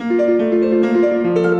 Música